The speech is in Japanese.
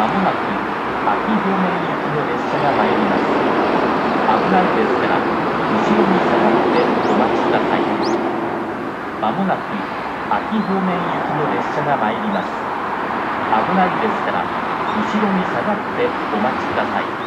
まもなく秋方面行きの列車が参ります。危ないですから後ろに下がってお待ちくださいまもなく秋方面行きの列車が参ります。危ないですから後ろに下がってお待ちください。